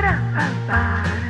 para, para.